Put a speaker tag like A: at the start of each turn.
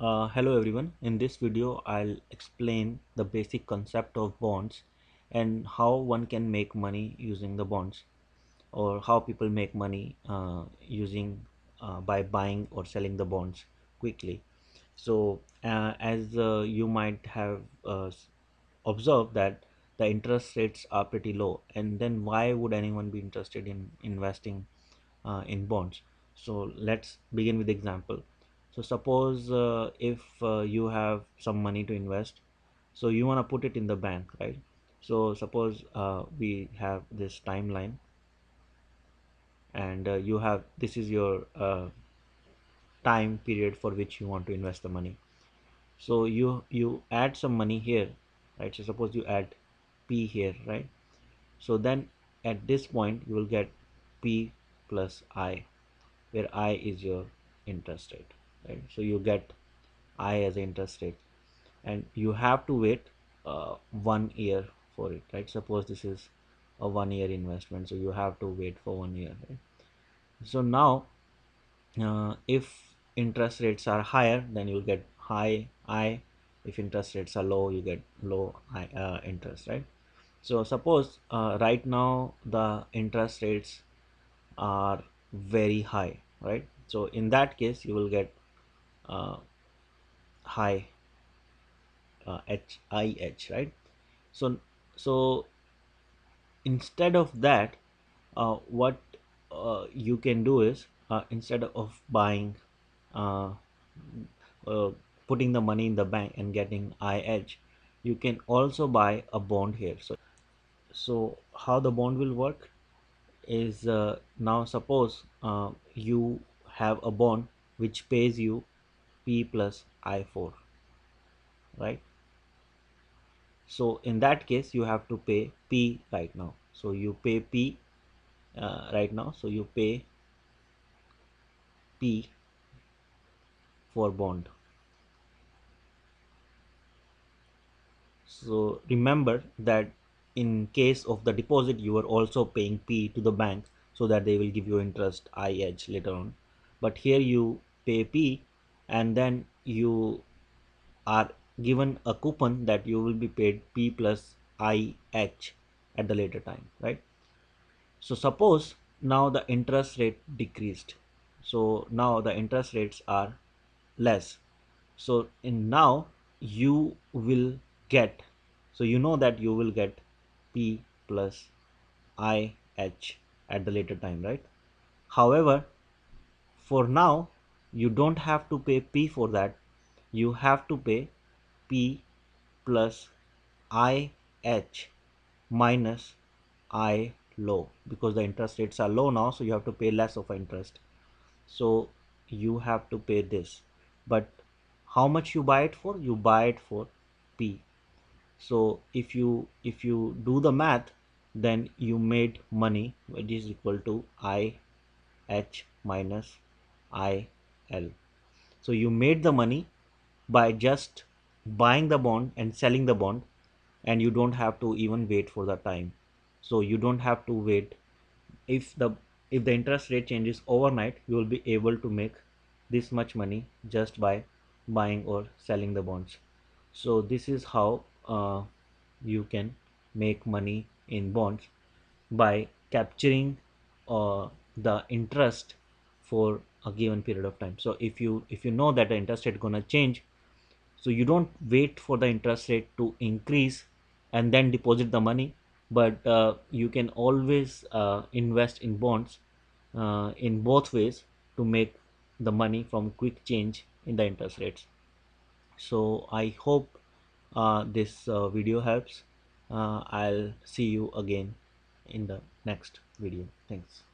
A: Uh, hello everyone. In this video I'll explain the basic concept of bonds and how one can make money using the bonds or how people make money uh, using uh, by buying or selling the bonds quickly. So uh, as uh, you might have uh, observed that the interest rates are pretty low and then why would anyone be interested in investing in bonds? So let's begin with the example so suppose uh, if uh, you have some money to invest so you want to put it in the bank right? So suppose uh, we have this timeline and uh, you have this is your uh, time period for which you want to invest the money. So you you add some money here right? So suppose you add p here right? So then at this point you will get p plus i where i is your interest rate right? So you get i as interest rate. And you have to wait uh, one year for it right? Suppose this is a one year investment so you have to wait for one year right? So now uh, if interest rates are higher then you'll get high i. If interest rates are low you get low I, uh, interest right? So suppose uh, right now the interest rates are very high right? So in that case you will get uh, high uh, h i h right? So so instead of that uh, what uh, you can do is uh, instead of buying uh, uh, putting the money in the bank and getting IH you can also buy a bond here. So so how the bond will work is uh, now suppose you have a bond which pays you p plus i4 right? So in that case you have to pay p right now. So you pay p uh, right now. So you pay p for bond. So remember that in case of the deposit you are also paying p to the bank so that they will give you interest ih later on. But here you pay p and then you are given a coupon that you will be paid P plus IH at the later time, right? So suppose now the interest rate decreased. So now the interest rates are less. So in now you will get, so you know that you will get P plus IH at the later time, right? However, for now you don't have to pay p for that. You have to pay p plus i h minus i low. Because the interest rates are low now so you have to pay less of interest. So you have to pay this. But how much you buy it for? You buy it for p. So if you if you do the math then you made money which is equal to i h minus i L. So you made the money by just buying the bond and selling the bond and you don't have to even wait for the time. So you don't have to wait if the if the interest rate changes overnight you will be able to make this much money just by buying or selling the bonds so this is how uh, you can make money in bonds by capturing uh, the interest for a given period of time. So if you if you know that the interest rate gonna change so you don't wait for the interest rate to increase and then deposit the money but uh, you can always uh, invest in bonds uh, in both ways to make the money from quick change in the interest rates. So i hope uh, this uh, video helps. Uh, i'll see you again in the next video. Thanks